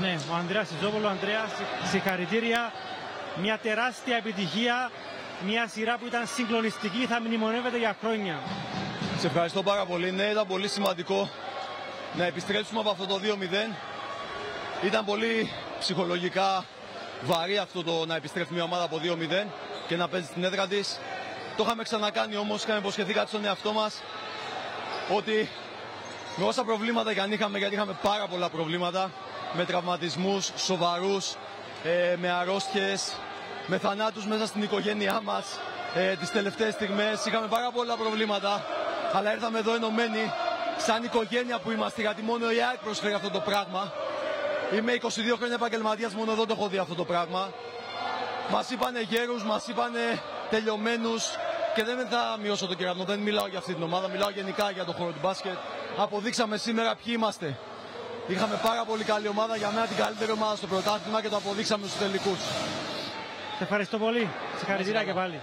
Ναι, ο Ανδρέας Ιζόπουλο, Ανδρέας, συγχαρητήρια. Μια τεράστια επιτυχία. Μια σειρά που ήταν συγκλονιστική, θα μνημονεύεται για χρόνια. Σε ευχαριστώ πάρα πολύ. Ναι, ήταν πολύ σημαντικό να επιστρέψουμε από αυτό το 2-0. Ήταν πολύ ψυχολογικά βαρύ αυτό το να επιστρέφει μια ομάδα από 2-0 και να παίζει στην έδρα της. Το είχαμε ξανακάνει όμως, είχαμε υποσχεθεί κάτι στον εαυτό μας ότι με όσα προβλήματα και αν είχαμε, γιατί είχαμε πάρα πολλά προβλήματα με τραυματισμούς σοβαρούς, ε, με αρρώστιες, με θανάτους μέσα στην οικογένειά μας ε, τις τελευταίες στιγμές. Είχαμε πάρα πολλά προβλήματα, αλλά ήρθαμε εδώ ενωμένοι σαν οικογένεια που είμαστε, γιατί μόνο η ΑΕΚ προσφέρει αυτό το πράγμα. Είμαι 22 χρόνια επαγγελματίας, μόνο εδώ το έχω δει αυτό το πράγμα. Μας είπανε γέρους, μας είπανε τελειωμένους και δεν θα μειώσω το κεραυνό, δεν μιλάω για αυτή την ομάδα, μιλάω γενικά για το χώρο του μπάσκετ. Αποδείξαμε σήμερα ποιοι είμαστε. Είχαμε πάρα πολύ καλή ομάδα, για μένα την καλύτερη ομάδα στο πρωτάθλημα και το αποδείξαμε στους τελικούς. Σε ευχαριστώ πολύ. Συγχαρητήρια και πάλι.